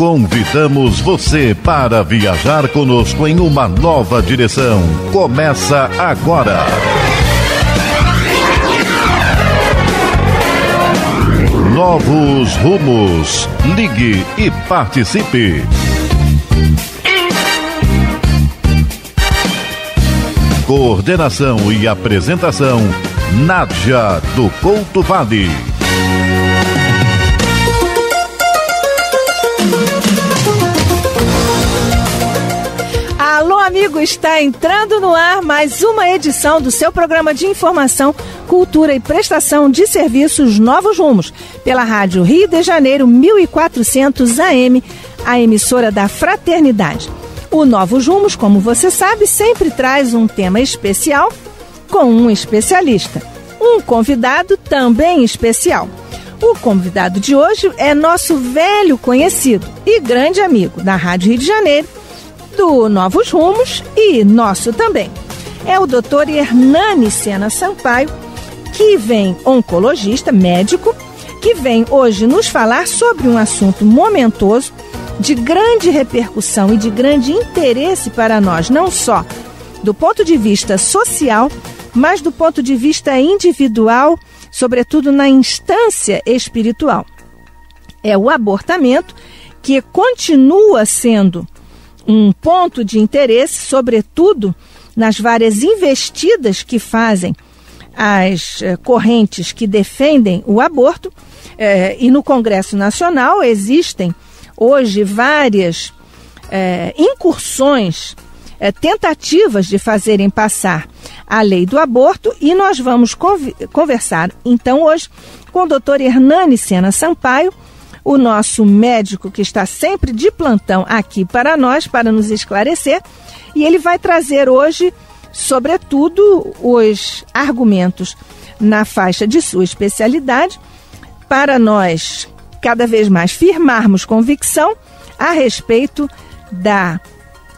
Convidamos você para viajar conosco em uma nova direção. Começa agora. Novos rumos. Ligue e participe. Coordenação e apresentação Nádia do Couto Vale. Amigo, está entrando no ar mais uma edição do seu programa de informação, cultura e prestação de serviços Novos Rumos, pela Rádio Rio de Janeiro 1400 AM, a emissora da Fraternidade. O Novos Rumos, como você sabe, sempre traz um tema especial com um especialista, um convidado também especial. O convidado de hoje é nosso velho conhecido e grande amigo da Rádio Rio de Janeiro, do Novos Rumos e nosso também. É o doutor Hernani Sena Sampaio, que vem oncologista, médico, que vem hoje nos falar sobre um assunto momentoso de grande repercussão e de grande interesse para nós, não só do ponto de vista social, mas do ponto de vista individual, sobretudo na instância espiritual. É o abortamento que continua sendo um ponto de interesse, sobretudo nas várias investidas que fazem as eh, correntes que defendem o aborto. Eh, e no Congresso Nacional existem hoje várias é, incursões, tentativas de fazerem passar a lei do aborto e nós vamos conversar então hoje com o doutor Hernani Sena Sampaio, o nosso médico que está sempre de plantão aqui para nós, para nos esclarecer, e ele vai trazer hoje, sobretudo, os argumentos na faixa de sua especialidade, para nós cada vez mais firmarmos convicção a respeito da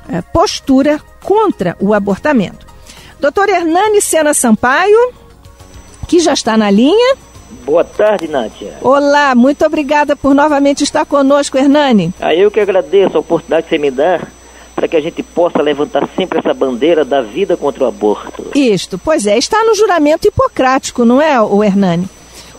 eh, postura contra o abortamento. Doutor Hernani Sena Sampaio, que já está na linha. Boa tarde, Nádia. Olá, muito obrigada por novamente estar conosco, Hernani. Ah, eu que agradeço a oportunidade que você me dá para que a gente possa levantar sempre essa bandeira da vida contra o aborto. Isto, pois é, está no juramento hipocrático, não é, o Hernani?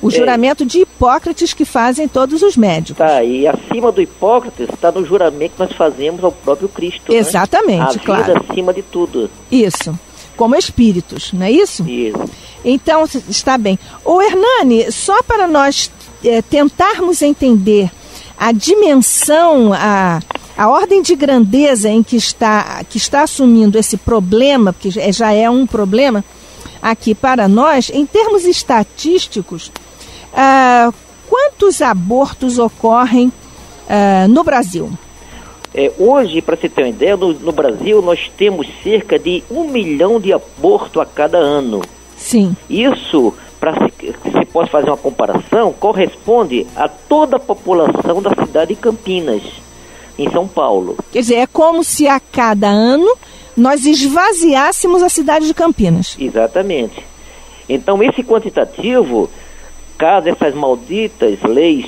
O é. juramento de Hipócrates que fazem todos os médicos. Tá, e acima do Hipócrates está no juramento que nós fazemos ao próprio Cristo. Né? Exatamente, né? A claro. vida acima de tudo. Isso. Como espíritos, não é isso? Isso. Então, está bem. O Hernani, só para nós é, tentarmos entender a dimensão, a, a ordem de grandeza em que está, que está assumindo esse problema, porque já é um problema aqui para nós, em termos estatísticos, ah, quantos abortos ocorrem ah, no Brasil? É, hoje, para você ter uma ideia, no, no, Brasil nós temos cerca de um milhão de abortos a cada ano. Sim. Isso, para se, se possa fazer uma comparação, corresponde a toda a população da cidade de Campinas, em São Paulo. Quer dizer, é como se a cada ano nós esvaziássemos a cidade de Campinas. Exatamente. Então, esse quantitativo caso essas malditas leis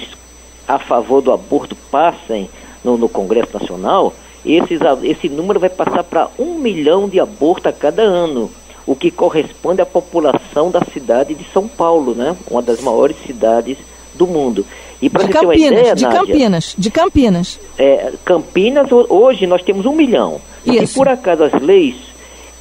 a favor do aborto passem no, no Congresso Nacional, esses, esse número vai passar para um milhão de abortos a cada ano, o que corresponde à população da cidade de São Paulo, né? uma das maiores cidades do mundo. E para você ter uma ideia, de Nádia, Campinas, de Campinas. É, Campinas, hoje nós temos um milhão. Isso. E por acaso as leis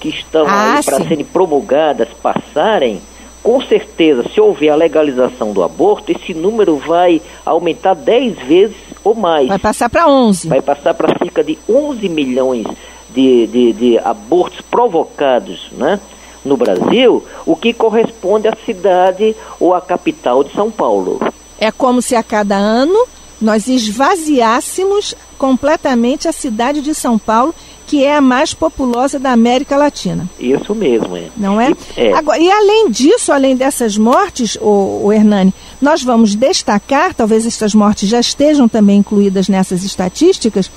que estão ah, para serem promulgadas passarem, com certeza, se houver a legalização do aborto, esse número vai aumentar 10 vezes ou mais. Vai passar para 11. Vai passar para cerca de 11 milhões de, de, de, abortos provocados né, no Brasil, o que corresponde à cidade ou à capital de São Paulo. É como se a cada ano nós esvaziássemos completamente a cidade de São Paulo que é a mais populosa da América Latina. Isso mesmo, é. Não é? E, é. Agora, e além disso, além dessas mortes, o, o Hernani, nós vamos destacar, talvez essas mortes já estejam também incluídas nessas estatísticas,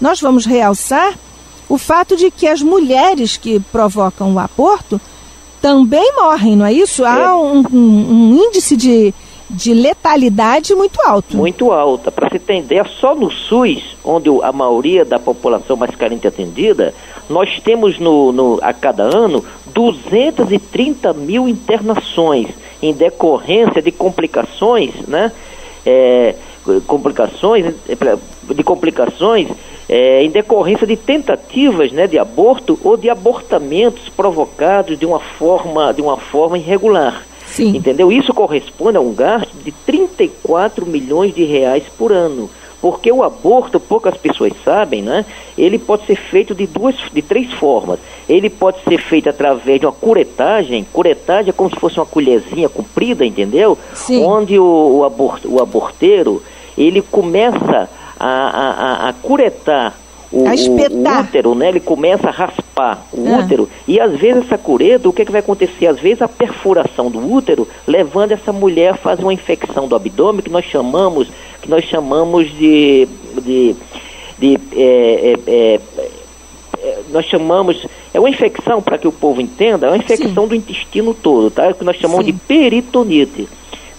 nós vamos realçar o fato de que as mulheres que provocam o aborto também morrem, não é isso? É. Há um, um, um índice de de letalidade muito alto. Muito alta. Para se entender, só no SUS, onde a maioria da população mais carente é atendida, nós temos no, no, a cada ano 230 mil internações em decorrência de complicações, né? É, complicações, de complicações é, em decorrência de tentativas né, de aborto ou de abortamentos provocados de uma forma, de uma forma irregular. Sim. Entendeu? Isso corresponde a um gasto de 34 milhões de reais por ano. Porque o aborto, poucas pessoas sabem, né? Ele pode ser feito de duas, de três formas. Ele pode ser feito através de uma curetagem. Curetagem é como se fosse uma colherzinha comprida, entendeu? Sim. Onde o, o, abort, o aborteiro, ele começa a, a, a curetar o, o, útero, né? Ele começa a raspar o ah. útero e às vezes essa cureta, o que, é que vai acontecer? Às vezes a perfuração do útero levando essa mulher a fazer uma infecção do abdômen que nós chamamos, que nós chamamos de, de, de é, é, é, é nós chamamos, é uma infecção, para que o povo entenda, é uma infecção Sim. do intestino todo, tá? Que nós chamamos Sim. de peritonite.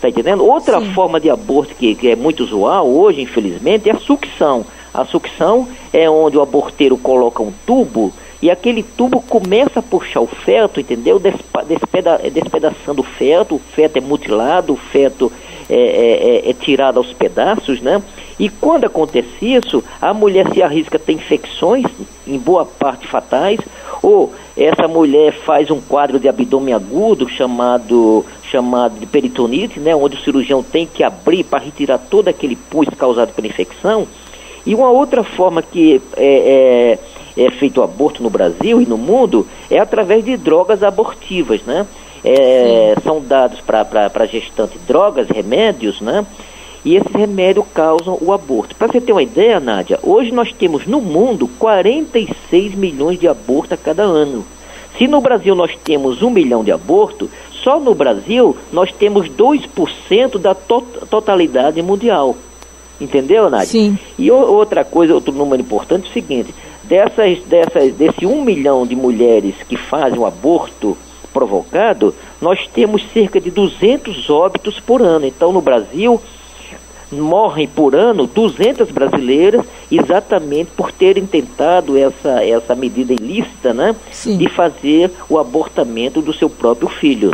Tá entendendo? Outra Sim. forma de aborto que, que é muito usual hoje, infelizmente, é a sucção. A sucção é onde o aborteiro coloca um tubo e aquele tubo começa a puxar o feto, entendeu? Despeda, despedaçando o feto, o feto é mutilado, o feto é, é, é, é, tirado aos pedaços, né? E quando acontece isso, a mulher se arrisca a ter infecções, em boa parte fatais, ou essa mulher faz um quadro de abdômen agudo chamado chamado de peritonite, né, onde o cirurgião tem que abrir para retirar todo aquele pus causado pela infecção. E uma outra forma que é, é, é feito o aborto no Brasil e no mundo é através de drogas abortivas, né? É, são dados para gestante drogas, remédios, né? E esses remédios causam o aborto. Para você ter uma ideia, Nádia, hoje nós temos no mundo 46 milhões de abortos a cada ano. Se no Brasil nós temos um milhão de abortos, só no Brasil nós temos 2% da to totalidade mundial. Entendeu, Nádia? Sim. E outra coisa, outro número importante é o seguinte: dessas, dessas, desse um milhão de mulheres que fazem o aborto provocado, nós temos cerca de 200 óbitos por ano. Então, no Brasil, morrem por ano 200 brasileiras exatamente por terem tentado essa, essa medida ilícita, né? Sim. De fazer o abortamento do seu próprio filho.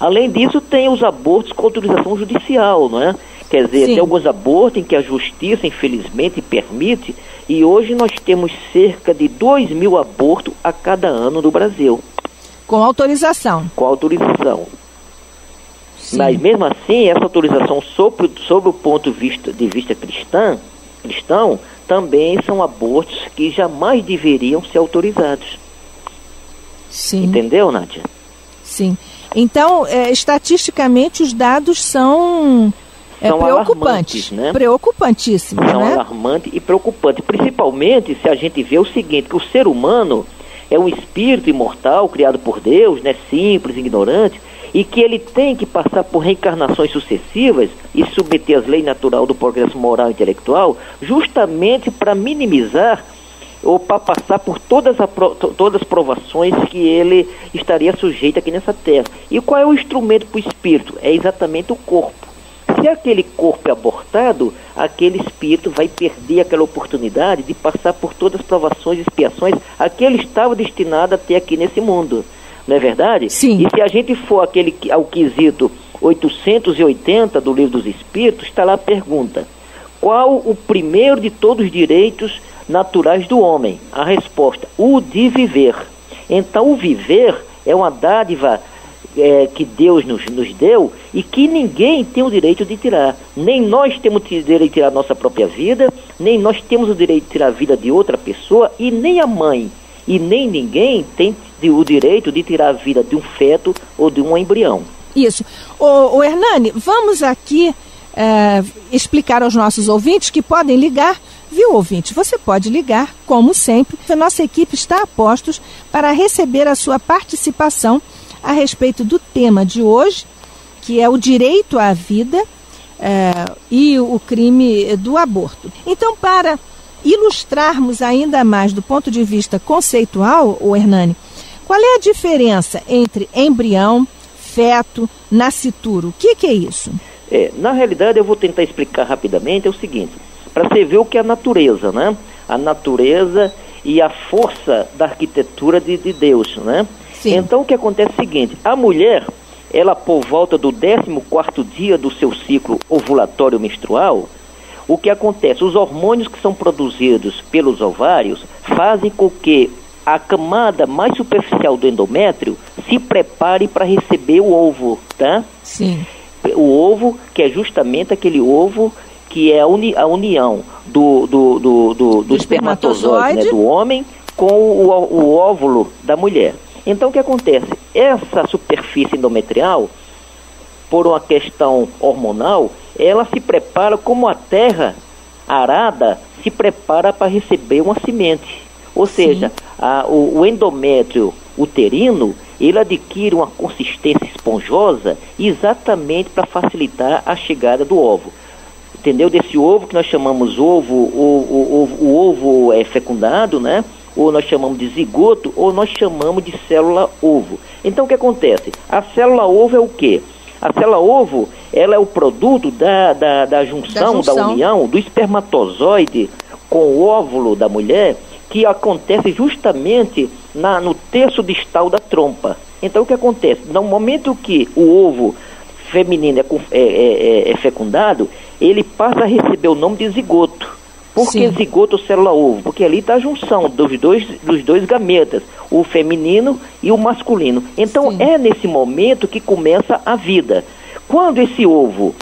Além disso, tem os abortos com autorização judicial, não é? Quer dizer, Sim. tem alguns abortos em que a justiça, infelizmente, permite, e hoje nós temos cerca de 2 mil abortos a cada ano no Brasil. Com autorização? Com autorização. Sim. Mas mesmo assim, essa autorização sobre, sobre o ponto de vista, de vista cristã, cristão, também são abortos que jamais deveriam ser autorizados. Sim. Entendeu, Nádia? Sim. Então, é, estatisticamente, os dados são é são preocupantes, né? Preocupantíssimos, São né? alarmantes e preocupantes, principalmente se a gente vê o seguinte, que o ser humano é um espírito imortal criado por Deus, né, simples, ignorante, e que ele tem que passar por reencarnações sucessivas e submeter as leis natural do progresso moral e intelectual, justamente para minimizar ou para passar por todas, a, todas as provações que ele estaria sujeito aqui nessa terra. E qual é o instrumento para o espírito? É exatamente o corpo se aquele corpo é abortado, aquele espírito vai perder aquela oportunidade de passar por todas as provações e expiações a que ele estava destinado a ter aqui nesse mundo. Não é verdade? Sim. E se a gente for aquele, ao quesito 880 do Livro dos Espíritos, está lá a pergunta: qual o primeiro de todos os direitos naturais do homem? A resposta: o de viver. Então, o viver é uma dádiva é, que Deus nos, nos deu e que ninguém tem o direito de tirar. Nem nós temos o direito de tirar a nossa própria vida, nem nós temos o direito de tirar a vida de outra pessoa, e nem a mãe e nem ninguém tem o direito de tirar a vida de um feto ou de um embrião. Isso. O, o Hernani, vamos aqui é, explicar aos nossos ouvintes que podem ligar. Viu, ouvinte? Você pode ligar, como sempre. A nossa equipe está a postos para receber a sua participação a respeito do tema de hoje, que é o direito à vida é, e o crime do aborto. Então, para ilustrarmos ainda mais do ponto de vista conceitual, o Hernani, qual é a diferença entre embrião, feto, nascituro? O que, que é isso? É, na realidade, eu vou tentar explicar rapidamente, é o seguinte, para você ver o que é a natureza, né? A natureza e a força da arquitetura de, de Deus, né? Sim. Então, o que acontece é o seguinte, a mulher, ela por volta do 14º dia do seu ciclo ovulatório menstrual, o que acontece? Os hormônios que são produzidos pelos ovários fazem com que a camada mais superficial do endométrio se prepare para receber o ovo, tá? Sim. O ovo, que é justamente aquele ovo que é a, uni, a união do, do, do, do, do espermatozoide, né, do homem com o, o óvulo da mulher. Então, o que acontece? Essa superfície endometrial, por uma questão hormonal, ela se prepara como a terra arada se prepara para receber uma semente. Ou Sim. seja, a, o, o endométrio uterino ele adquire uma consistência esponjosa exatamente para facilitar a chegada do ovo. Entendeu? Desse ovo que nós chamamos ovo, o, o, o, ovo é fecundado, né? Ou nós chamamos de zigoto, ou nós chamamos de célula ovo. Então o que acontece? A célula ovo é o quê? A célula ovo, ela é o produto da, da, da, junção, da, junção. da união do espermatozoide com o óvulo da mulher, que acontece justamente na, no terço distal da trompa. Então o que acontece? No momento que o ovo feminino é, é, é, é fecundado, ele passa a receber o nome de zigoto. Por que zigoto célula ovo? Porque ali está a junção dos dois, dos dois gametas, o feminino e o masculino. Então Sim. é nesse momento que começa a vida. Quando esse ovo,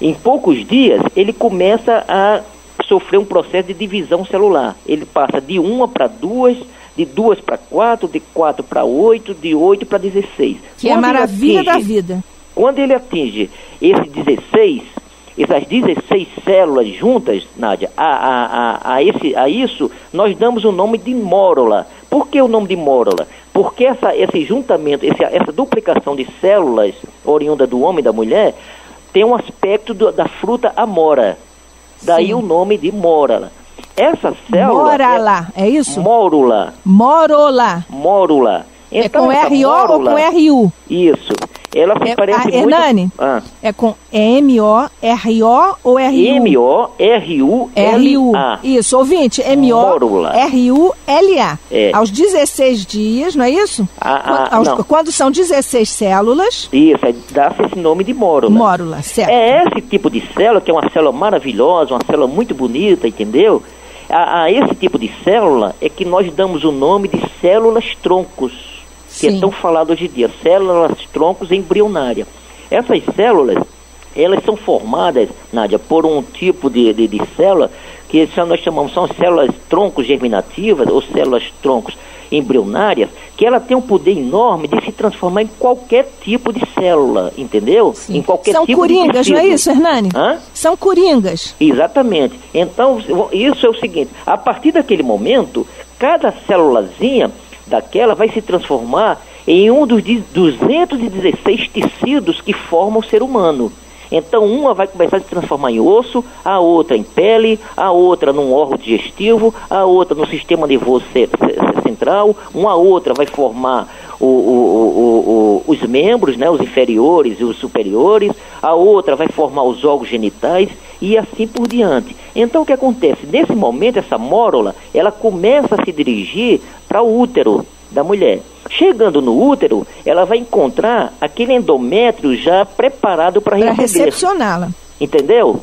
em poucos dias, ele começa a sofrer um processo de divisão celular. Ele passa de uma para duas, de duas para quatro, de quatro para oito, de oito para dezesseis. Que quando é a maravilha atinge, da vida. Quando ele atinge esse 16, essas 16 células juntas, Nádia, a, a, a, a, esse, a isso nós damos o nome de mórula. Por que o nome de mórula? Porque essa, esse juntamento, esse, essa duplicação de células oriunda do homem e da mulher tem um aspecto do, da fruta amora. Daí Sim. o nome de mórula. Essa célula. Mórala, é, é isso? Mórula. Mórula. Mórula. Então, é com R-O ou com R-U? Isso. Ela se é, parece a, muito... Hernani, ah. é com M-O-R-O ou R-U? M-O-R-U-L-A. Isso, ouvinte, M-O-R-U-L-A. É. Aos 16 dias, não é isso? Ah, ah, Aos, quando são 16 células... Isso, dá-se esse nome de mórula. Mórula, certo. É esse tipo de célula, que é uma célula maravilhosa, uma célula muito bonita, entendeu? A, a esse tipo de célula é que nós damos o nome de células troncos que é Sim. é tão falado hoje em dia, células troncos embrionárias. Essas células, elas são formadas, Nádia, por um tipo de, de, de célula que nós chamamos, são células troncos germinativas ou células troncos embrionárias, que ela tem um poder enorme de se transformar em qualquer tipo de célula, entendeu? Sim. Em qualquer São tipo coringas, de não é isso, Hernani? Hã? São coringas. Exatamente. Então, isso é o seguinte, a partir daquele momento, cada célulazinha daquela vai se transformar em um dos 216 tecidos que formam o ser humano. Então, uma vai começar a se transformar em osso, a outra em pele, a outra num órgão digestivo, a outra no sistema nervoso central, uma outra vai formar o, o, o, os membros, né, os inferiores e os superiores, a outra vai formar os órgãos genitais e assim por diante. Então, o que acontece? Nesse momento, essa mórula, ela começa a se dirigir para o útero da mulher. Chegando no útero, ela vai encontrar aquele endométrio já preparado para receber. recepcioná-la. Entendeu?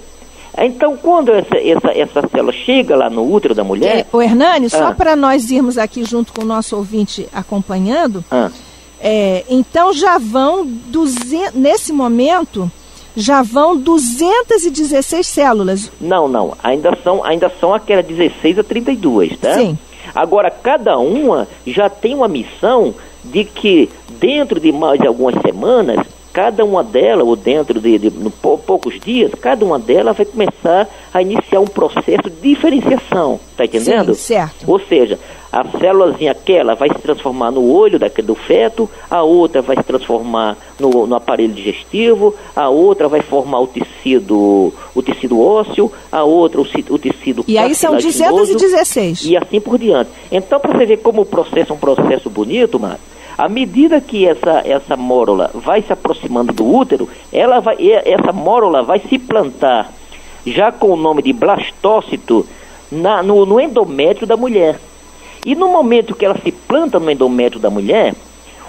Então, quando essa, essa, essa célula chega lá no útero da mulher. É, o Hernani, ah. só para nós irmos aqui junto com o nosso ouvinte acompanhando, ah. é, então já vão, 200, nesse momento, já vão 216 células. Não, não, ainda são, ainda são aquelas 16 a 32, tá? Sim. Agora, cada uma já tem uma missão de que, dentro de mais algumas semanas, cada uma delas, ou dentro de, de no, poucos dias, cada uma delas vai começar a iniciar um processo de diferenciação, tá entendendo? Sim, certo. Ou seja, a célulazinha aquela vai se transformar no olho daquele, do feto, a outra vai se transformar no, no, aparelho digestivo, a outra vai formar o tecido, o tecido ósseo, a outra o, o tecido E aí são 216. E assim por diante. Então, para você ver como o processo é um processo bonito, Marcos, À medida que essa, essa mórula vai se aproximando do útero, ela vai, essa mórula vai se plantar, já com o nome de blastócito, na, no, no endométrio da mulher. E no momento que ela se planta no endométrio da mulher,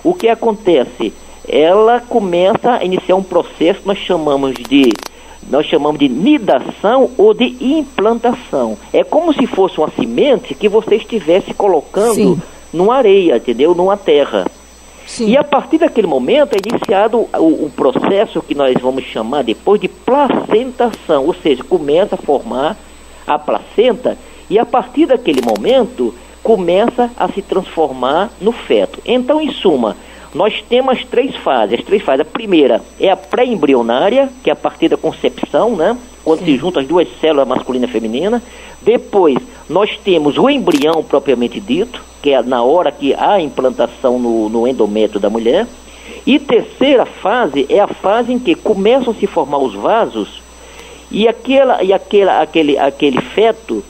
o que acontece? Ela começa a iniciar um processo que nós chamamos de nós chamamos de nidação ou de implantação. É como se fosse uma semente que você estivesse colocando Sim. numa areia, entendeu? Numa terra. Sim. E a partir daquele momento é iniciado o, o, processo que nós vamos chamar depois de placentação, ou seja, começa a formar a placenta e a partir daquele momento começa a se transformar no feto. Então, em suma, nós temos três fases. As três fases. A primeira é a pré-embrionária, que é a partir da concepção, né? Quando Sim. se juntam as duas células masculina e feminina. Depois, nós temos o embrião propriamente dito, que é na hora que há a implantação no, no endométrio da mulher. E terceira fase é a fase em que começam a se formar os vasos e, aquela, e aquela, aquele, aquele feto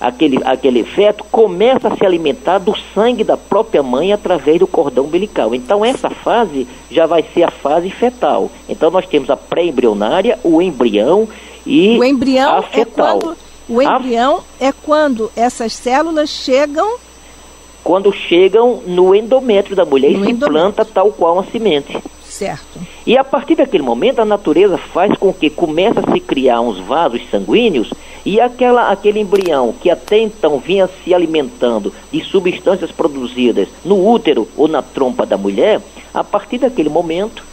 aquele, aquele feto começa a se alimentar do sangue da própria mãe através do cordão umbilical. Então essa fase já vai ser a fase fetal. Então nós temos a pré-embrionária, o embrião e o embrião a fetal. É quando, o embrião a... é quando essas células chegam quando chegam no endométrio da mulher no e se planta tal qual uma semente. Certo. E a partir daquele momento a natureza faz com que comece a se criar uns vasos sanguíneos e aquela, aquele embrião que até então vinha se alimentando de substâncias produzidas no útero ou na trompa da mulher, a partir daquele momento,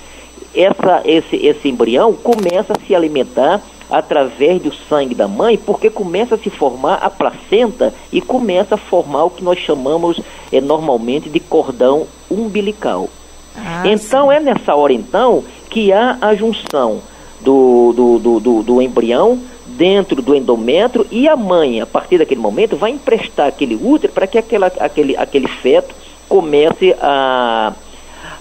essa, esse, esse embrião começa a se alimentar através do sangue da mãe, porque começa a se formar a placenta e começa a formar o que nós chamamos é, normalmente de cordão umbilical. Ah, então sim. é nessa hora então que há a junção do, do, do, do, do embrião dentro do endométrio e a mãe, a partir daquele momento, vai emprestar aquele útero para que aquela, aquele, aquele feto comece a,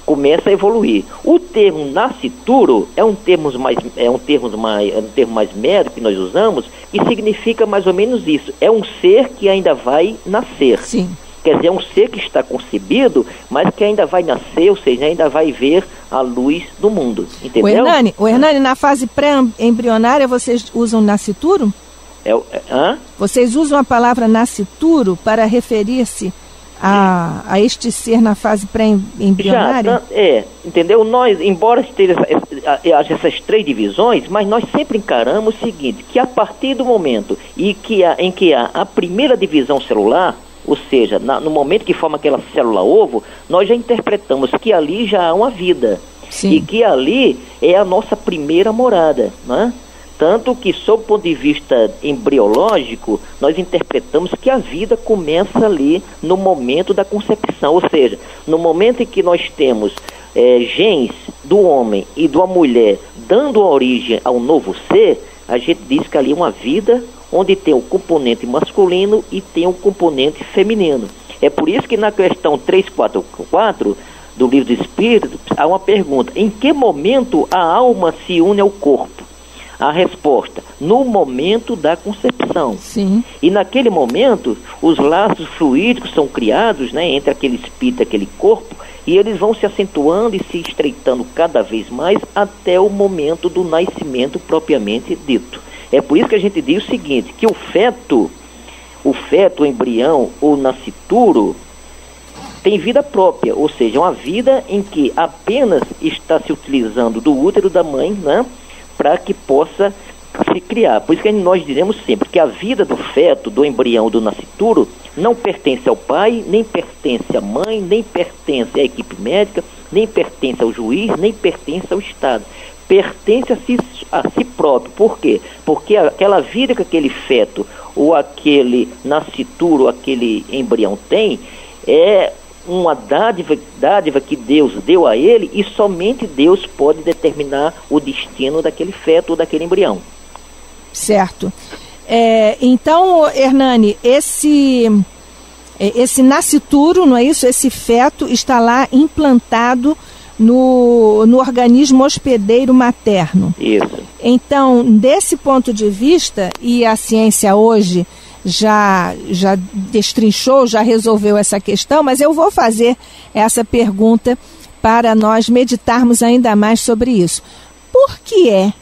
comece a evoluir. O termo nascituro é um termo mais, é um termo mais, é um termo mais médico que nós usamos e significa mais ou menos isso. É um ser que ainda vai nascer. Sim. Quer dizer, é um ser que está concebido, mas que ainda vai nascer, ou seja, ainda vai ver a luz do mundo. Entendeu? O Hernani, o Hernani na fase pré-embrionária, vocês usam nascituro? É, é, hã? Vocês usam a palavra nascituro para referir-se a, a este ser na fase pré-embrionária? É, entendeu? Nós, embora esteja essas três divisões, mas nós sempre encaramos o seguinte, que a partir do momento em que há, em que há a primeira divisão celular, ou seja, na, no momento que forma aquela célula ovo, nós já interpretamos que ali já há uma vida. Sim. E que ali é a nossa primeira morada, né? Tanto que, sob o ponto de vista embriológico, nós interpretamos que a vida começa ali no momento da concepção, ou seja, no momento em que nós temos é, genes do homem e da mulher dando origem ao novo ser, a gente diz que ali é uma vida onde tem o componente masculino e tem o componente feminino. É por isso que na questão 344 do livro do Espírito há uma pergunta: em que momento a alma se une ao corpo? A resposta: no momento da concepção. Sim. E naquele momento, os laços fluídicos são criados né, entre aquele espírito e aquele corpo, e eles vão se acentuando e se estreitando cada vez mais até o momento do nascimento propriamente dito. É por isso que a gente diz o seguinte, que o feto, o feto, o embrião ou nascituro tem vida própria, ou seja, uma vida em que apenas está se utilizando do útero da mãe, né, para que possa se criar. Por isso que nós diremos sempre que a vida do feto, do embrião, do nascituro, não pertence ao pai, nem pertence à mãe, nem pertence à equipe médica, nem pertence ao juiz, nem pertence ao Estado pertence a si, a si próprio. Por quê? Porque aquela vida que aquele feto ou aquele nascituro, aquele embrião tem, é uma dádiva, dádiva que Deus deu a ele e somente Deus pode determinar o destino daquele feto ou daquele embrião. Certo. É, então, Hernani, esse é, esse nascituro, não é isso? Esse feto está lá implantado no, no organismo hospedeiro materno. Isso. Então, desse ponto de vista, e a ciência hoje já, já destrinchou, já resolveu essa questão, mas eu vou fazer essa pergunta para nós meditarmos ainda mais sobre isso. Por que é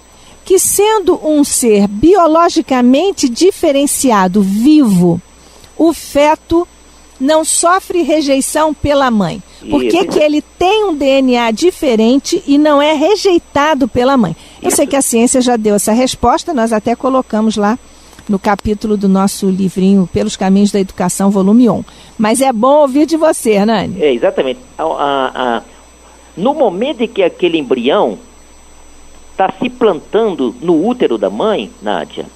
que, sendo um ser biologicamente diferenciado, vivo, o feto não sofre rejeição pela mãe? Por que, que ele tem um DNA diferente e não é rejeitado pela mãe? Eu sei que a ciência já deu essa resposta, nós até colocamos lá no capítulo do nosso livrinho Pelos Caminhos da Educação, volume 1. Mas é bom ouvir de você, Hernani. É, exatamente. A, a, a, no momento em que aquele embrião está se plantando no útero da mãe, Nádia,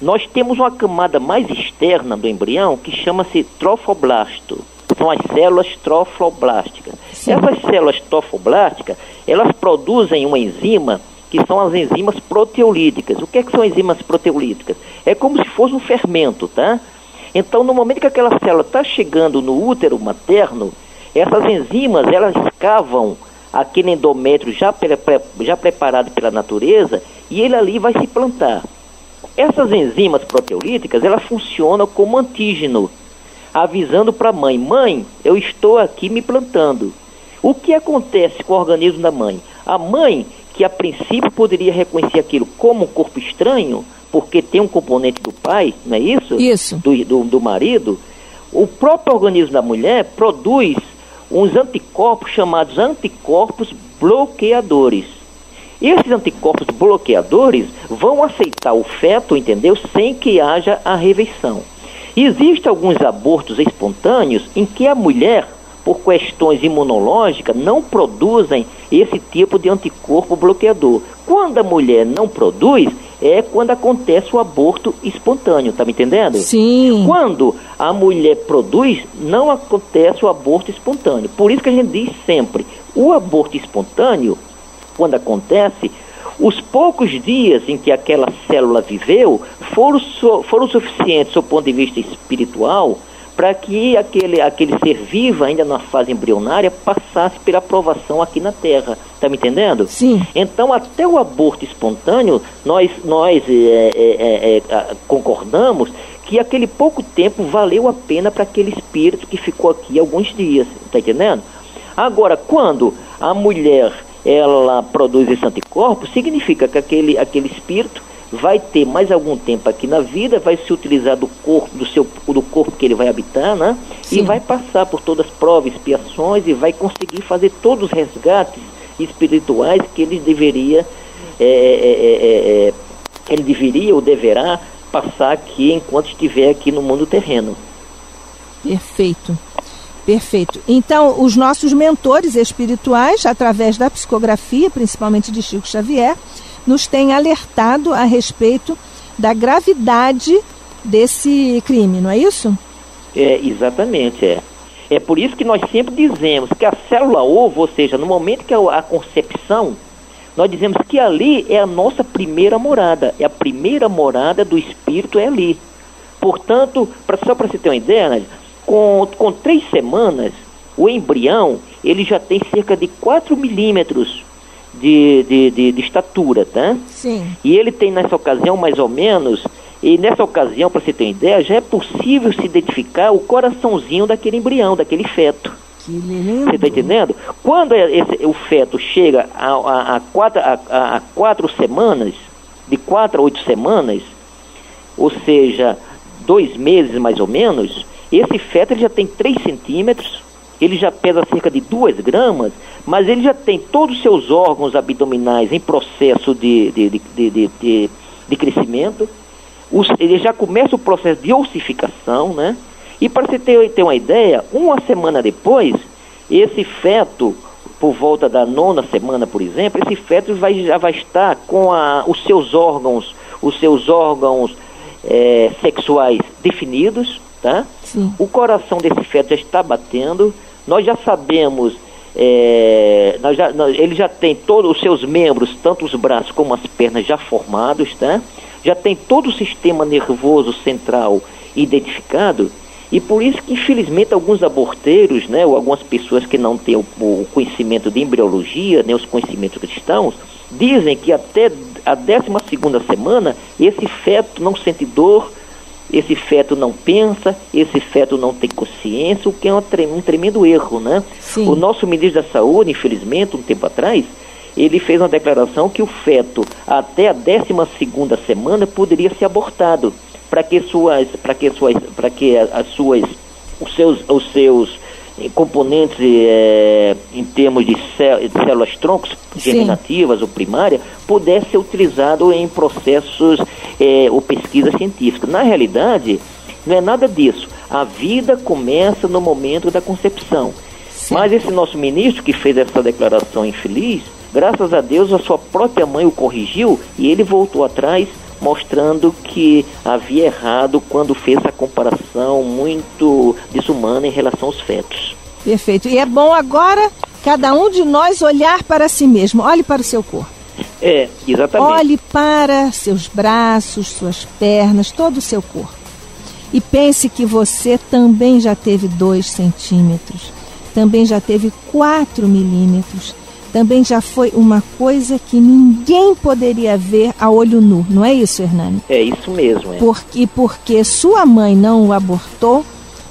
nós temos uma camada mais externa do embrião que chama-se trofoblasto. São as células trofoblásticas. Sim. Essas células trofoblásticas, elas produzem uma enzima que são as enzimas proteolíticas. O que, é que são enzimas proteolíticas? É como se fosse um fermento, tá? Então, no momento que aquela célula está chegando no útero materno, essas enzimas, elas cavam aquele endométrio já, pre já preparado pela natureza e ele ali vai se plantar. Essas enzimas proteolíticas, elas funcionam como antígeno, avisando para a mãe, mãe, eu estou aqui me plantando. O que acontece com o organismo da mãe? A mãe, que a princípio poderia reconhecer aquilo como um corpo estranho, porque tem um componente do pai, não é isso? Isso. Do, do, do marido, o próprio organismo da mulher produz uns anticorpos chamados anticorpos bloqueadores. Esses anticorpos bloqueadores vão aceitar o feto, entendeu? Sem que haja a reveição. Existem alguns abortos espontâneos em que a mulher por questões imunológicas, não produzem esse tipo de anticorpo bloqueador. Quando a mulher não produz, é quando acontece o aborto espontâneo, tá me entendendo? Sim. Quando a mulher produz, não acontece o aborto espontâneo. Por isso que a gente diz sempre, o aborto espontâneo, quando acontece, os poucos dias em que aquela célula viveu foram, foram suficientes, do ponto de vista espiritual, para que aquele, aquele ser vivo, ainda na fase embrionária, passasse pela aprovação aqui na Terra. Está me entendendo? Sim. Então, até o aborto espontâneo, nós, nós é, é, é, concordamos que aquele pouco tempo valeu a pena para aquele espírito que ficou aqui alguns dias. Está entendendo? Agora, quando a mulher ela produz esse anticorpo, significa que aquele, aquele espírito vai ter mais algum tempo aqui na vida, vai se utilizar do corpo, do seu do corpo que ele vai habitar, né? Sim. E vai passar por todas as provas, expiações e vai conseguir fazer todos os resgates espirituais que ele deveria é é, é, é, é, ele deveria ou deverá passar aqui enquanto estiver aqui no mundo terreno. Perfeito. Perfeito. Então, os nossos mentores espirituais, através da psicografia, principalmente de Chico Xavier, nos tem alertado a respeito da gravidade desse crime, não é isso? É, exatamente, é. É por isso que nós sempre dizemos que a célula ovo, ou seja, no momento que a concepção, nós dizemos que ali é a nossa primeira morada, é a primeira morada do espírito é ali. Portanto, pra, só para você ter uma ideia, né, com, com três semanas, o embrião ele já tem cerca de 4 milímetros de, de, de, de estatura, tá? Sim. E ele tem nessa ocasião mais ou menos, e nessa ocasião, para você ter uma ideia, já é possível se identificar o coraçãozinho daquele embrião, daquele feto. Que lindo. Você está entendendo? Quando é esse, o feto chega a, a, a, quatro, a, a quatro semanas, de quatro a oito semanas, ou seja, dois meses mais ou menos, esse feto ele já tem 3 centímetros, ele já pesa cerca de 2 gramas, mas ele já tem todos os seus órgãos abdominais em processo de, de, de, de, de, crescimento, os, ele já começa o processo de ossificação, né? E para você ter, ter uma ideia, uma semana depois, esse feto, por volta da nona semana, por exemplo, esse feto vai, já vai estar com a, os seus órgãos, os seus órgãos é, sexuais definidos, tá? Sim. O coração desse feto já está batendo, nós já sabemos, é, nós já, nós, ele já tem todos os seus membros, tanto os braços como as pernas já formados, tá? Já tem todo o sistema nervoso central identificado E por isso que, infelizmente, alguns aborteiros, né, ou algumas pessoas que não têm o, o conhecimento de embriologia, né, os conhecimentos cristãos, dizem que até a 12 semana esse feto não sente dor, esse feto não pensa, esse feto não tem consciência, o que é um tremendo erro, né? Sim. O nosso ministro da Saúde, infelizmente, um tempo atrás, ele fez uma declaração que o feto até a 12 semana poderia ser abortado para que suas para que suas para que as suas os seus os seus componentes é, em termos de, células troncos germinativas Sim. ou primárias pudesse ser utilizado em processos é, ou pesquisa científica. Na realidade, não é nada disso. A vida começa no momento da concepção. Sim. Mas esse nosso ministro que fez essa declaração infeliz, graças a Deus a sua própria mãe o corrigiu e ele voltou atrás mostrando que havia errado quando fez a comparação muito desumana em relação aos fetos. Perfeito. E é bom agora cada um de nós olhar para si mesmo. Olhe para o seu corpo. É, exatamente. Olhe para seus braços, suas pernas, todo o seu corpo. E pense que você também já teve dois centímetros, também já teve quatro milímetros, também já foi uma coisa que ninguém poderia ver a olho nu, não é isso, Hernani? É isso mesmo. É. Porque, porque sua mãe não o abortou,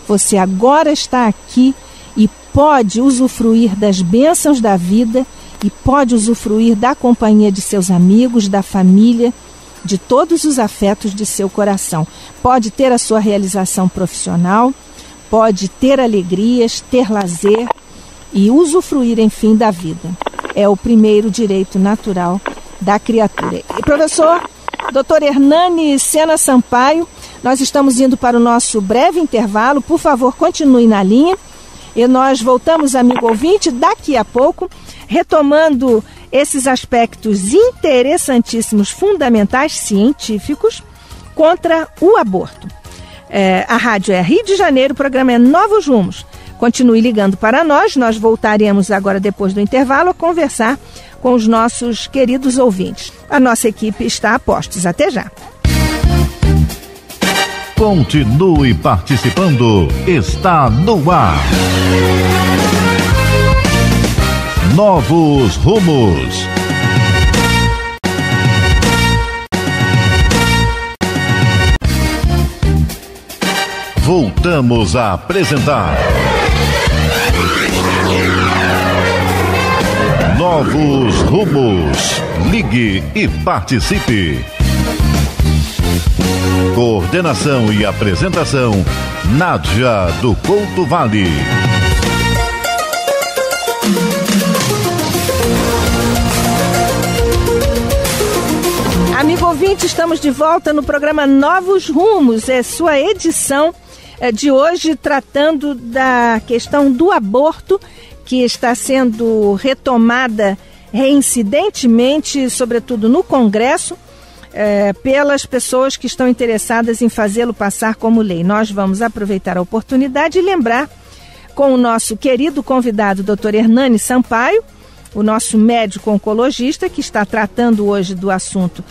você agora está aqui e pode usufruir das bênçãos da vida e pode usufruir da companhia de seus amigos, da família, de todos os afetos de seu coração. Pode ter a sua realização profissional, pode ter alegrias, ter lazer e usufruir, enfim, da vida é o primeiro direito natural da criatura. E professor, doutor Hernani Sena Sampaio, nós estamos indo para o nosso breve intervalo. Por favor, continue na linha. E nós voltamos, amigo ouvinte, daqui a pouco, retomando esses aspectos interessantíssimos, fundamentais, científicos, contra o aborto. É, a rádio é Rio de Janeiro, o programa é Novos Rumos. Continue ligando para nós, nós voltaremos agora, depois do intervalo, a conversar com os nossos queridos ouvintes. A nossa equipe está a postos. Até já. Continue participando. Está no ar. Novos rumos. Voltamos a apresentar. Novos rumos. Ligue e participe. Coordenação e apresentação: Nádia do Couto Vale. Amigo ouvinte, estamos de volta no programa Novos Rumos, é sua edição eh, de hoje tratando da questão do aborto que está sendo retomada reincidentemente, sobretudo no Congresso, é, pelas pessoas que estão interessadas em fazê-lo passar como lei. Nós vamos aproveitar a oportunidade e lembrar com o nosso querido convidado, Dr. Hernani Sampaio, o nosso médico oncologista, que está tratando hoje do assunto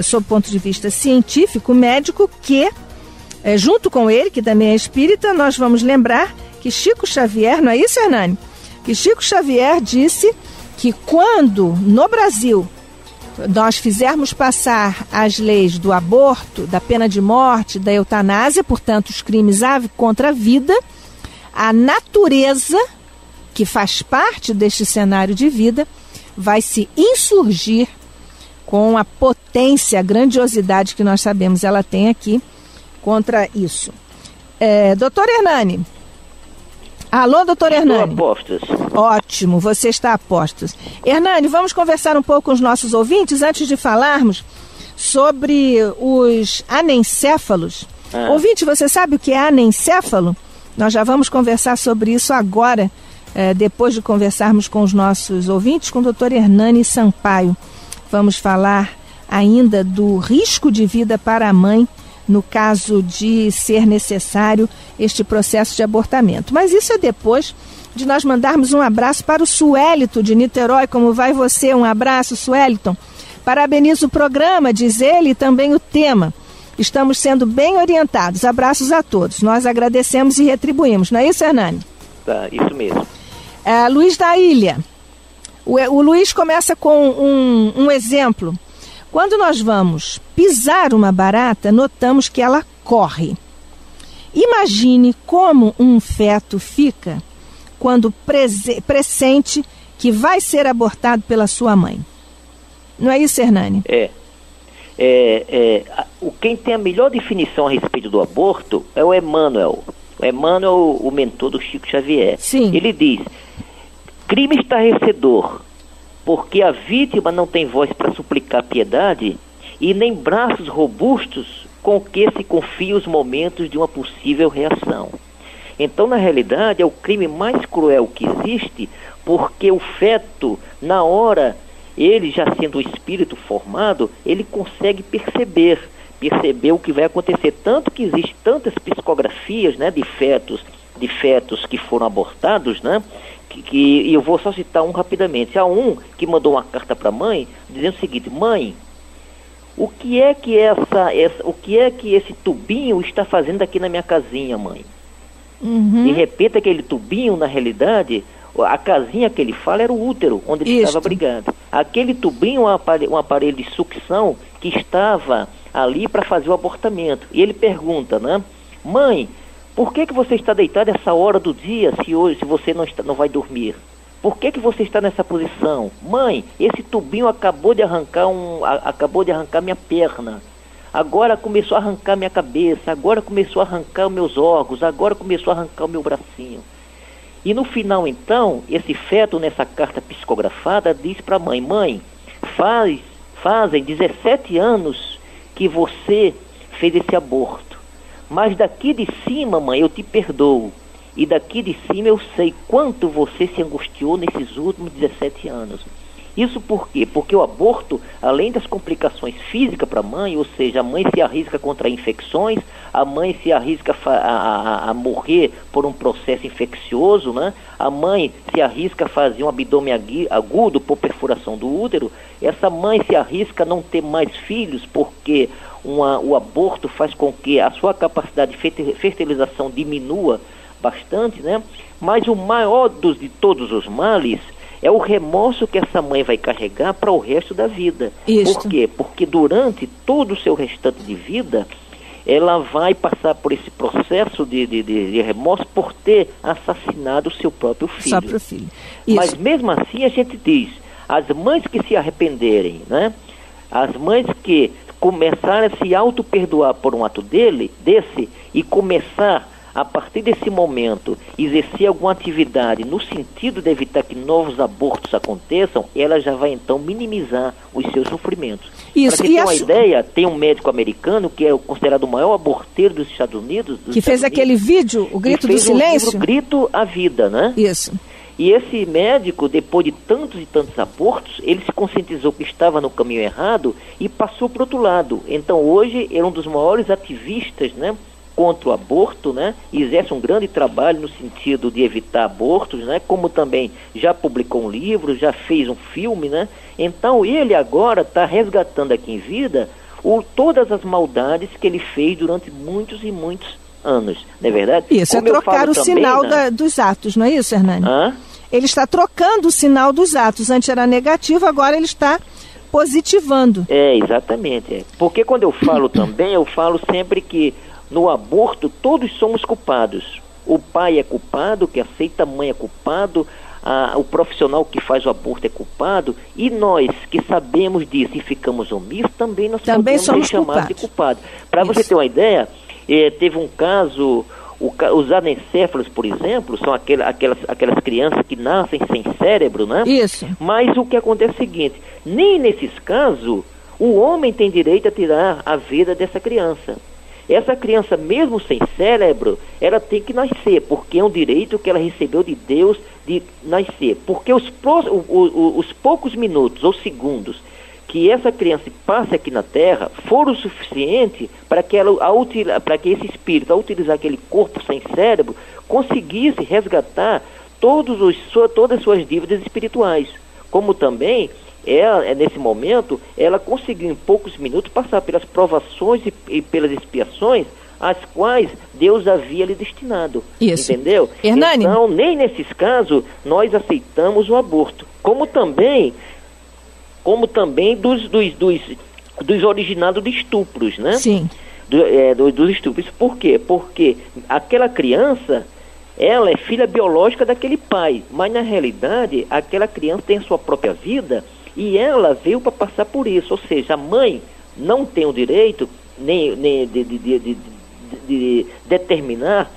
sob ponto de vista científico, médico, que, é, junto com ele, que também é espírita, nós vamos lembrar que Chico Xavier, não é isso, Hernani? Chico Xavier disse que quando no Brasil nós fizermos passar as leis do aborto, da pena de morte, da eutanásia, portanto, os crimes contra a vida, a natureza, que faz parte deste cenário de vida, vai se insurgir com a potência, a grandiosidade que nós sabemos ela tem aqui contra isso. É, doutor Hernani, Alô, doutor Estou Hernani. Apostos. Ótimo, você está a postos. Hernani, vamos conversar um pouco com os nossos ouvintes antes de falarmos sobre os anencéfalos. Ah. Ouvinte, você sabe o que é anencéfalo? Nós já vamos conversar sobre isso agora, eh, depois de conversarmos com os nossos ouvintes, com o doutor Hernani Sampaio. Vamos falar ainda do risco de vida para a mãe no caso de ser necessário este processo de abortamento. Mas isso é depois de nós mandarmos um abraço para o Suélito de Niterói. Como vai você? Um abraço, Suéliton. Parabenizo o programa, diz ele, e também o tema. Estamos sendo bem orientados. Abraços a todos. Nós agradecemos e retribuímos. Não é isso, Hernani? Tá, isso mesmo. É, Luiz da Ilha. O, o Luiz começa com um, um exemplo. Quando nós vamos pisar uma barata, notamos que ela corre. Imagine como um feto fica quando pressente que vai ser abortado pela sua mãe. Não é isso, Hernani? É. é, é o, quem tem a melhor definição a respeito do aborto é o Emmanuel. O Emmanuel, o mentor do Chico Xavier. Sim. Ele diz: crime estarrecedor, porque a vítima não tem voz para suplicar piedade e nem braços robustos com que se confia os momentos de uma possível reação. Então, na realidade, é o crime mais cruel que existe, porque o feto, na hora, ele já sendo o espírito formado, ele consegue perceber, perceber o que vai acontecer. Tanto que existe tantas psicografias né, de fetos, de fetos que foram abortados, né? Que, que, e eu vou só citar um rapidamente. Há um que mandou uma carta para a mãe dizendo o seguinte: Mãe, o que é que essa, essa, o que é que esse tubinho está fazendo aqui na minha casinha, mãe? Uhum. De repente aquele tubinho, na realidade, a casinha que ele fala era o útero, onde ele Isto. estava brigando. Aquele tubinho, um aparelho, um aparelho de sucção que estava ali para fazer o abortamento. E ele pergunta, né? Mãe, por que, que você está deitada essa hora do dia se hoje se você não, está, não vai dormir? Por que, que você está nessa posição? Mãe, esse tubinho acabou de arrancar um, a, acabou de arrancar minha perna. Agora começou a arrancar minha cabeça, agora começou a arrancar meus órgãos, agora começou a arrancar o meu bracinho. E no final, então, esse feto nessa carta psicografada diz para a mãe: Mãe, faz, fazem 17 anos que você fez esse aborto. Mas daqui de cima, mãe, eu te perdoo. E daqui de cima eu sei quanto você se angustiou nesses últimos 17 anos. Isso por quê? Porque o aborto, além das complicações físicas para a mãe, ou seja, a mãe se arrisca contra infecções, a mãe se arrisca a, a, a, morrer por um processo infeccioso, né? a mãe se arrisca a fazer um abdômen agudo por perfuração do útero, essa mãe se arrisca a não ter mais filhos porque uma, o aborto faz com que a sua capacidade de fertilização diminua bastante, né? Mas o maior dos, de todos os males é o remorso que essa mãe vai carregar para o resto da vida. Isso. Por quê? Porque durante todo o seu restante de vida, ela vai passar por esse processo de, de, de, remorso por ter assassinado o seu próprio filho. Próprio filho. Isso. Mas mesmo assim a gente diz, as mães que se arrependerem, né? As mães que começarem a se auto-perdoar por um ato dele, desse, e começar a partir desse momento, exercer alguma atividade no sentido de evitar que novos abortos aconteçam, ela já vai então minimizar os seus sofrimentos. Isso. Para você ter uma ideia, tem um médico americano que é considerado o maior aborteiro dos Estados Unidos. Dos que Estados fez Unidos, aquele vídeo, o grito do silêncio. Um livro, grito à vida, né? Isso. E esse médico, depois de tantos e tantos abortos, ele se conscientizou que estava no caminho errado e passou para o outro lado. Então hoje é um dos maiores ativistas, né? Contra o aborto, né? exerce um grande trabalho no sentido de evitar abortos, né? Como também já publicou um livro, já fez um filme, né? Então ele agora está resgatando aqui em vida o, todas as maldades que ele fez durante muitos e muitos anos, não é verdade? Isso, é Como é trocar o também, sinal né? da, dos atos, não é isso, Hernani? Hã? Ele está trocando o sinal dos atos. Antes era negativo, agora ele está positivando. É, exatamente. É. Porque quando eu falo também, eu falo sempre que no aborto, todos somos culpados. O pai é culpado, que aceita a mãe é culpado, a, o profissional que faz o aborto é culpado, e nós que sabemos disso e ficamos omissos, também nós também podemos ser chamados de culpados. Para você ter uma ideia, eh, teve um caso, o, os anencéfalos, por exemplo, são aquel, aquelas, aquelas crianças que nascem sem cérebro, né? Isso. Mas o que acontece é o seguinte, nem nesses casos o homem tem direito a tirar a vida dessa criança. Essa criança, mesmo sem cérebro, ela tem que nascer, porque é um direito que ela recebeu de Deus de nascer. Porque os, os poucos minutos ou segundos que essa criança passe aqui na Terra foram o suficiente para que, ela, para que esse espírito, ao utilizar aquele corpo sem cérebro, conseguisse resgatar todos os, todas as suas dívidas espirituais. Como também ela, é, nesse momento, ela conseguiu em poucos minutos passar pelas provações e, e pelas expiações as quais Deus havia lhe destinado. Isso. Entendeu? Hernani. Então, nem nesses casos nós aceitamos o aborto. Como também, como também dos, dos, dos, dos originados de estupros, né? Sim. Do, é, do, dos estupros. Por quê? Porque aquela criança, ela é filha biológica daquele pai, mas na realidade aquela criança tem a sua própria vida e ela veio para passar por isso. Ou seja, a mãe não tem o direito nem, nem de, de, de, de, de determinar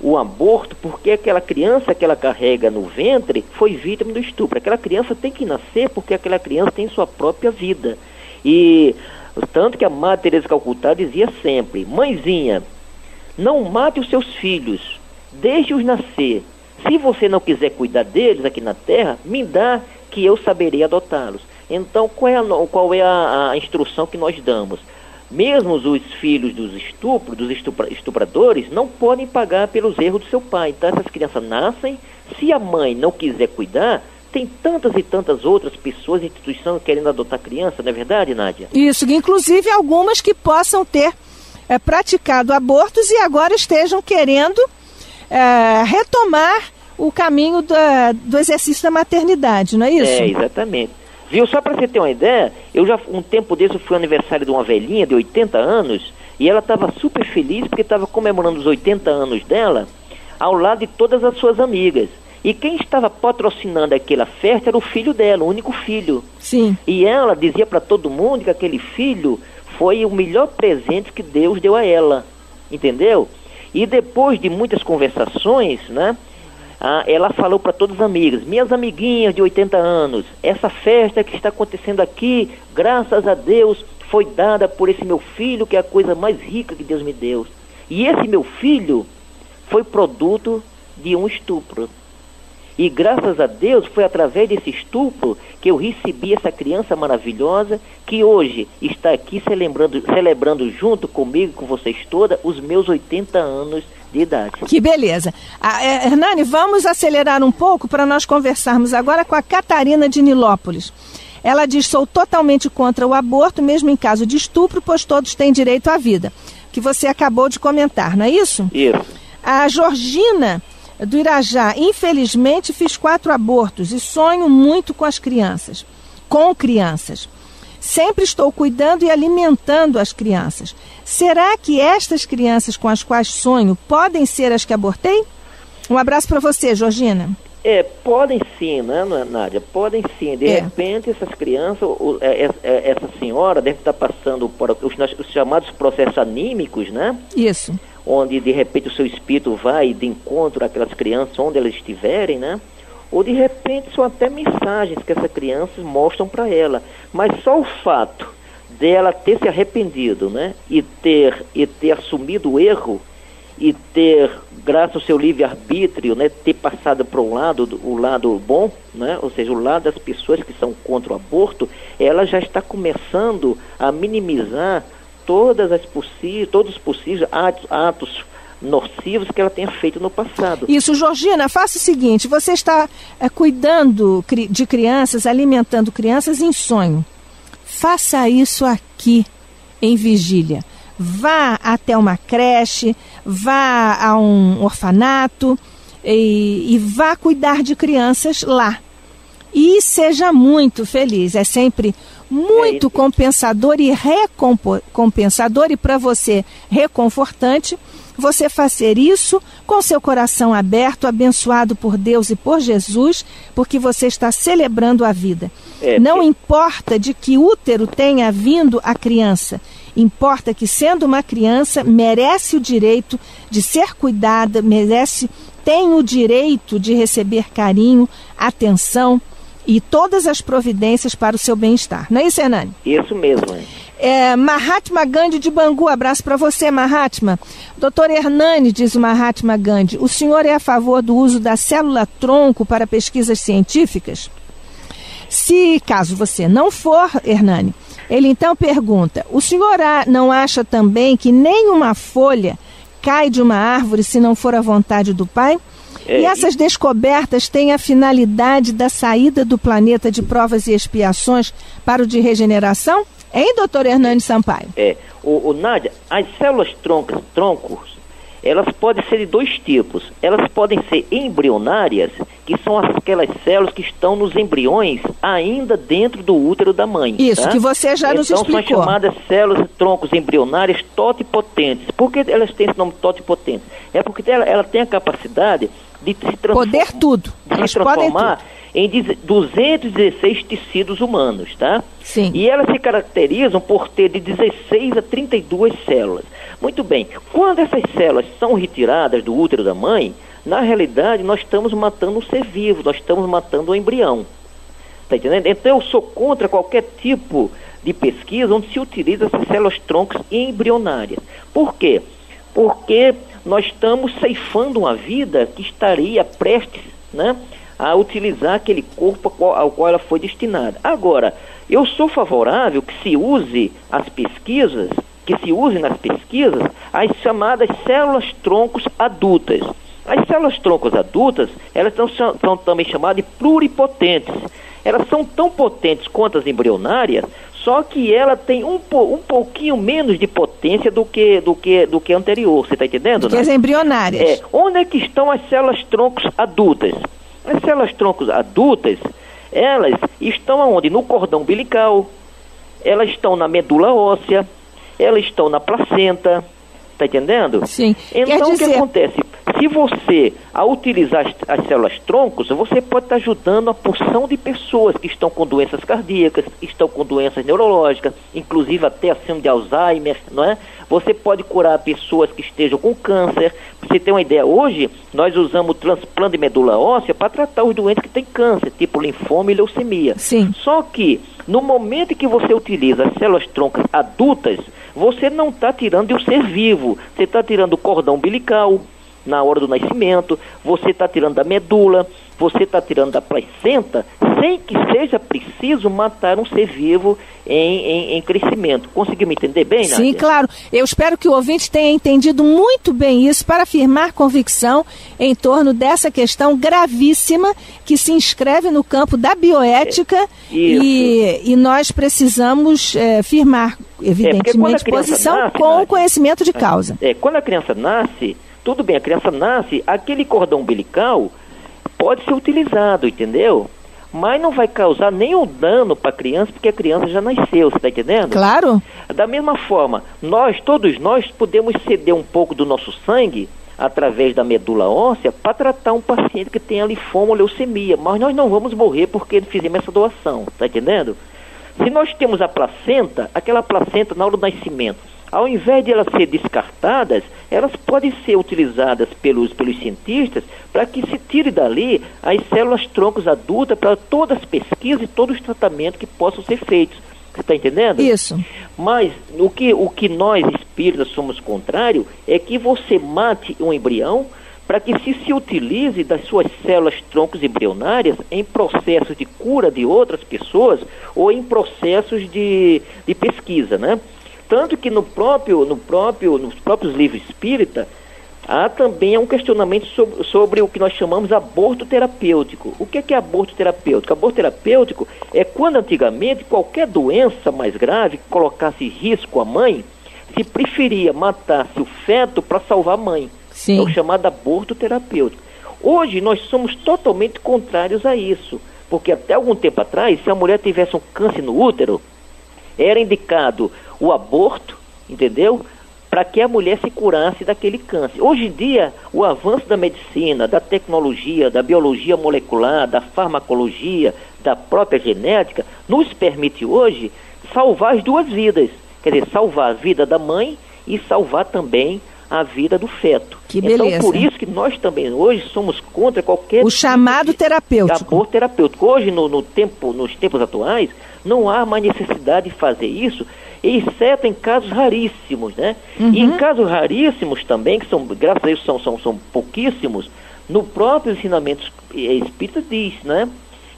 o aborto porque aquela criança que ela carrega no ventre foi vítima do estupro. Aquela criança tem que nascer porque aquela criança tem sua própria vida. E tanto que a Madre Teresa Calcutá dizia sempre: Mãezinha, não mate os seus filhos, deixe-os nascer. Se você não quiser cuidar deles aqui na terra, me dá que eu saberei adotá-los. Então, qual é, a, qual é a, a, instrução que nós damos? Mesmo os filhos dos estupros, dos estupra, estupradores, não podem pagar pelos erros do seu pai. Então, essas crianças nascem, se a mãe não quiser cuidar, tem tantas e tantas outras pessoas, instituições querendo adotar criança, não é verdade, Nádia? Isso, inclusive algumas que possam ter é, praticado abortos e agora estejam querendo é, retomar o caminho da, do exercício da maternidade, não é isso? É, exatamente. Viu, só para você ter uma ideia, eu já, um tempo desse, fui aniversário de uma velhinha de 80 anos, e ela estava super feliz porque estava comemorando os 80 anos dela, ao lado de todas as suas amigas. E quem estava patrocinando aquela festa era o filho dela, o único filho. Sim. E ela dizia para todo mundo que aquele filho foi o melhor presente que Deus deu a ela. Entendeu? E depois de muitas conversações, né? Ah, ela falou para todas as amigas, minhas amiguinhas de 80 anos, essa festa que está acontecendo aqui, graças a Deus, foi dada por esse meu filho, que é a coisa mais rica que Deus me deu. E esse meu filho foi produto de um estupro. E graças a Deus foi através desse estupro que eu recebi essa criança maravilhosa que hoje está aqui celebrando, celebrando junto comigo, com vocês todas, os meus 80 anos de idade. Que beleza. Ah, é, Hernani, vamos acelerar um pouco para nós conversarmos agora com a Catarina de Nilópolis. Ela diz: sou totalmente contra o aborto, mesmo em caso de estupro, pois todos têm direito à vida. Que você acabou de comentar, não é isso? Isso. A Georgina do Irajá. Infelizmente, fiz quatro abortos e sonho muito com as crianças. Com crianças. Sempre estou cuidando e alimentando as crianças. Será que estas crianças com as quais sonho podem ser as que abortei? Um abraço para você, Georgina. É, podem sim, né, Nádia? Podem sim. De é. repente, essas crianças, é, é, essa senhora deve estar passando por os, os chamados processos anímicos, né? Isso onde de repente o seu espírito vai de encontro àquelas crianças onde elas estiverem, né? Ou de repente são até mensagens que essas crianças mostram para ela. Mas só o fato dela ter se arrependido, né? E ter, e ter assumido o erro e ter, graças ao seu livre-arbítrio, né, ter passado para o lado, o lado bom, né, ou seja, o lado das pessoas que são contra o aborto, ela já está começando a minimizar todas as possíveis, todos os possíveis atos, atos nocivos que ela tenha feito no passado. Isso, Georgina, faça o seguinte: você está é, cuidando de crianças, alimentando crianças em sonho. Faça isso aqui, em vigília. Vá até uma creche, vá a um orfanato e, e vá cuidar de crianças lá. E seja muito feliz. É sempre muito compensador e recompensador e para você reconfortante você fazer isso com seu coração aberto, abençoado por Deus e por Jesus, porque você está celebrando a vida. É, Não importa de que útero tenha vindo a criança, importa que sendo uma criança merece o direito de ser cuidada, merece tem o direito de receber carinho, atenção, e todas as providências para o seu bem-estar. Não é isso, Hernani? Isso mesmo. É, Mahatma Gandhi de Bangu, abraço para você, Mahatma. Doutor Hernani, diz o Mahatma Gandhi, o senhor é a favor do uso da célula-tronco para pesquisas científicas? Se, caso você não for, Hernani, ele então pergunta: o senhor não acha também que nenhuma folha cai de uma árvore se não for a vontade do Pai? É, e essas descobertas têm a finalidade da saída do planeta de provas e expiações para o de regeneração? Hein, doutor Hernani Sampaio? É, o, o Nádia, as células troncos, troncos elas podem ser de dois tipos. Elas podem ser embrionárias, que são aquelas células que estão nos embriões ainda dentro do útero da mãe. Isso, tá? que você já então, nos explicou. Então são chamadas células troncos embrionárias totipotentes. Por que elas têm esse nome totipotente? É porque ela, ela tem a capacidade de se transformar. Poder tudo. De se transformar em 216 tecidos humanos, tá? Sim. E elas se caracterizam por ter de 16 a 32 células. Muito bem, quando essas células são retiradas do útero da mãe, na realidade nós estamos matando um ser vivo, nós estamos matando o um embrião. Está entendendo? Então eu sou contra qualquer tipo de pesquisa onde se utiliza essas células troncos embrionárias. Por quê? Porque nós estamos ceifando uma vida que estaria prestes né, a utilizar aquele corpo ao qual, ela foi destinada. Agora, eu sou favorável que se use as pesquisas que se usem nas pesquisas as chamadas células troncos adultas. As células troncos adultas, elas são, são também chamadas de pluripotentes. Elas são tão potentes quanto as embrionárias, só que ela tem um, um pouquinho menos de potência do que do que do que anterior. Você está entendendo? Do que as embrionárias. É. Onde é que estão as células troncos adultas? As células troncos adultas, elas estão aonde? No cordão umbilical. Elas estão na medula óssea elas estão na placenta, está entendendo? Sim. Então, dizer... o que acontece? Se você, ao utilizar as, as células troncos, você pode estar ajudando a porção de pessoas que estão com doenças cardíacas, estão com doenças neurológicas, inclusive até acima de Alzheimer, não é? Você pode curar pessoas que estejam com câncer. Pra você ter uma ideia, hoje nós usamos o transplante de medula óssea para tratar os doentes que têm câncer, tipo linfoma e leucemia. Sim. Só que no momento em que você utiliza as células troncas adultas, você não está tirando de um ser vivo, você está tirando o cordão umbilical na hora do nascimento, você está tirando da medula, você está tirando da placenta, sem que seja preciso matar um ser vivo em, em, em crescimento. Conseguiu me entender bem, Nádia? Sim, claro. Eu espero que o ouvinte tenha entendido muito bem isso para afirmar convicção em torno dessa questão gravíssima que se inscreve no campo da bioética é, e, e, nós precisamos é, firmar, é, evidentemente, é, posição nasce, com o conhecimento de causa. É, quando a criança nasce, tudo bem, a criança nasce, aquele cordão umbilical pode ser utilizado, entendeu? Mas não vai causar nenhum dano para a criança, porque a criança já nasceu, você está entendendo? Claro. Da mesma forma, nós, todos nós, podemos ceder um pouco do nosso sangue através da medula óssea para tratar um paciente que tem linfoma ou leucemia, mas nós não vamos morrer porque fizemos essa doação, está entendendo? Se nós temos a placenta, aquela placenta na hora do nascimento, ao invés de elas serem descartadas, elas podem ser utilizadas pelos, pelos cientistas para que se tire dali as células troncos adultas para todas as pesquisas e todos os tratamentos que possam ser feitos. Você está entendendo? Isso. Mas o que, o que nós espíritas somos contrário é que você mate um embrião para que se se utilize das suas células troncos embrionárias em processos de cura de outras pessoas ou em processos de, de pesquisa, né? Tanto que no próprio, no próprio, nos próprios livros espírita, há também um questionamento sobre, sobre, o que nós chamamos aborto terapêutico. O que é, que é aborto terapêutico? Aborto terapêutico é quando antigamente qualquer doença mais grave que colocasse risco a mãe, se preferia matar-se o feto para salvar a mãe. Sim. É o chamado aborto terapêutico. Hoje nós somos totalmente contrários a isso, porque até algum tempo atrás, se a mulher tivesse um câncer no útero, era indicado o aborto, entendeu? Para que a mulher se curasse daquele câncer. Hoje em dia, o avanço da medicina, da tecnologia, da biologia molecular, da farmacologia, da própria genética, nos permite hoje salvar as duas vidas. Quer dizer, salvar a vida da mãe e salvar também a vida do feto. Que beleza. Então, por isso que nós também hoje somos contra qualquer... O chamado tipo terapêutico. Aborto terapêutico. Hoje, no, no tempo, nos tempos atuais, não há mais necessidade de fazer isso, exceto em casos raríssimos, né? Uhum. E em casos raríssimos também, que são, graças a Deus, são, são, são pouquíssimos, no próprio ensinamento espírita diz, né?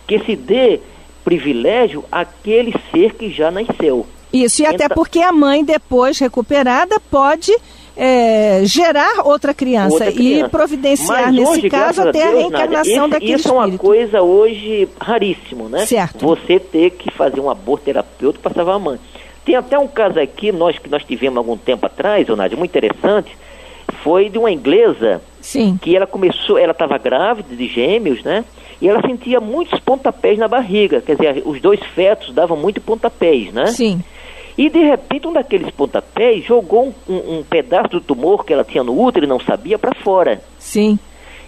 Que se dê privilégio àquele ser que já nasceu. Isso, e então, até porque a mãe, depois recuperada, pode é, gerar outra criança, outra criança, e providenciar, nesse hoje, caso, até a, reencarnação esse, daquele Isso espírito. é uma coisa hoje raríssimo, né? Certo. Você ter que fazer um aborto terapêutico para salvar a mãe. Tem até um caso aqui, nós que nós tivemos algum tempo atrás, Nádia, muito interessante, foi de uma inglesa Sim. que ela começou, ela estava grávida de gêmeos, né? E ela sentia muitos pontapés na barriga, quer dizer, os dois fetos davam muito pontapés, né? Sim. E de repente um daqueles pontapés jogou um, um, um pedaço do tumor que ela tinha no útero e não sabia para fora. Sim.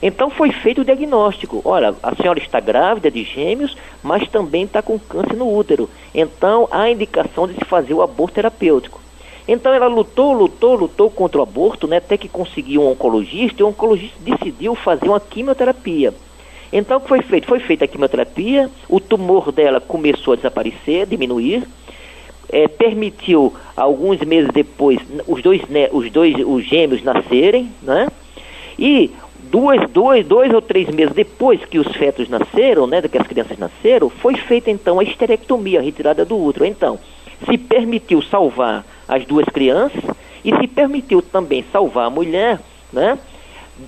Então foi feito o diagnóstico. Olha, a senhora está grávida de gêmeos, mas também está com câncer no útero. Então há indicação de se fazer o aborto terapêutico. Então ela lutou, lutou, lutou contra o aborto, né, até que conseguiu um oncologista e o oncologista decidiu fazer uma quimioterapia. Então o que foi feito? Foi feita a quimioterapia, o tumor dela começou a desaparecer, diminuir, é, permitiu alguns meses depois os dois, né, os dois os gêmeos nascerem, né? E duas, dois, dois ou três meses depois que os fetos nasceram, né, que as crianças nasceram, foi feita então a esterectomia, a retirada do útero. Então, se permitiu salvar as duas crianças e se permitiu também salvar a mulher, né?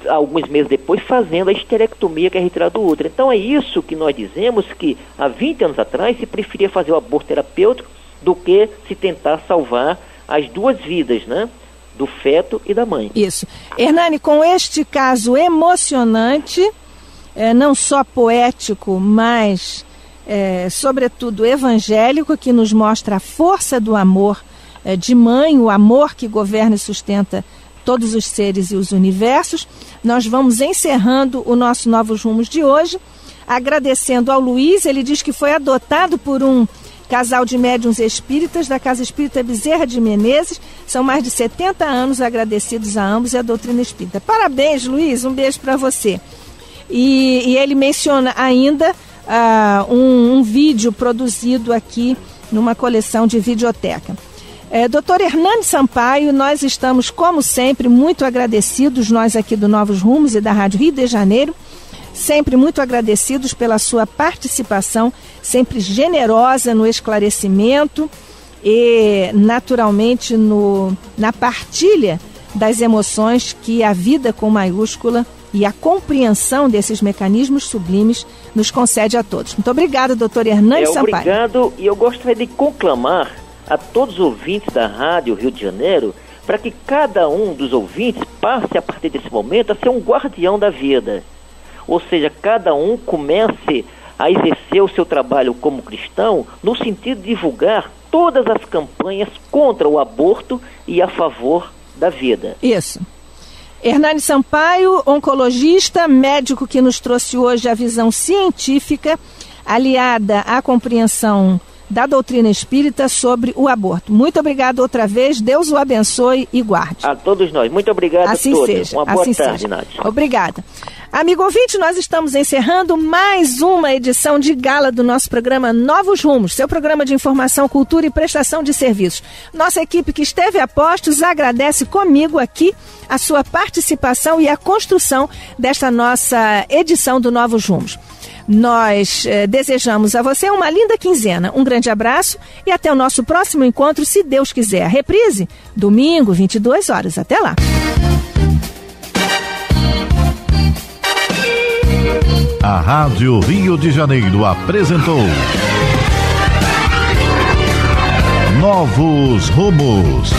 Alguns meses depois, fazendo a esterectomia, que é a retirada do útero. Então, é isso que nós dizemos que há 20 anos atrás se preferia fazer o aborto terapêutico do que se tentar salvar as duas vidas, né? Do feto e da mãe. Isso. Hernani, com este caso emocionante, é, não só poético, mas, é, sobretudo, evangélico, que nos mostra a força do amor é, de mãe, o amor que governa e sustenta todos os seres e os universos, nós vamos encerrando o nosso Novos Rumos de hoje, agradecendo ao Luiz, ele diz que foi adotado por um casal de médiuns espíritas da Casa Espírita Bezerra de Menezes. São mais de 70 anos agradecidos a ambos e a doutrina espírita. Parabéns, Luiz, um beijo para você. E, e, ele menciona ainda uh, um, um, vídeo produzido aqui numa coleção de videoteca. É, Doutor Hernani Sampaio, nós estamos, como sempre, muito agradecidos, nós aqui do Novos Rumos e da Rádio Rio de Janeiro, sempre muito agradecidos pela sua participação, sempre generosa no esclarecimento e, naturalmente, no, na partilha das emoções que a vida com maiúscula e a compreensão desses mecanismos sublimes nos concede a todos. Muito obrigada, doutor Hernani é, Sampaio. Obrigado, e eu gostaria de conclamar a todos os ouvintes da Rádio Rio de Janeiro para que cada um dos ouvintes passe, a partir desse momento, a ser um guardião da vida ou seja, cada um comece a exercer o seu trabalho como cristão no sentido de divulgar todas as campanhas contra o aborto e a favor da vida. Isso. Hernani Sampaio, oncologista, médico que nos trouxe hoje a visão científica aliada à compreensão da doutrina espírita sobre o aborto. Muito obrigado outra vez, Deus o abençoe e guarde. A todos nós, muito obrigado assim a todos. Seja, Uma boa assim tarde, seja. Nádia. Obrigada. Amigo ouvinte, nós estamos encerrando mais uma edição de gala do nosso programa Novos Rumos, seu programa de informação, cultura e prestação de serviços. Nossa equipe que esteve a postos agradece comigo aqui a sua participação e a construção desta nossa edição do Novos Rumos. Nós eh, desejamos a você uma linda quinzena, um grande abraço e até o nosso próximo encontro, se Deus quiser. Reprise, domingo, 22 horas. Até lá. A Rádio Rio de Janeiro apresentou. Novos Rumos.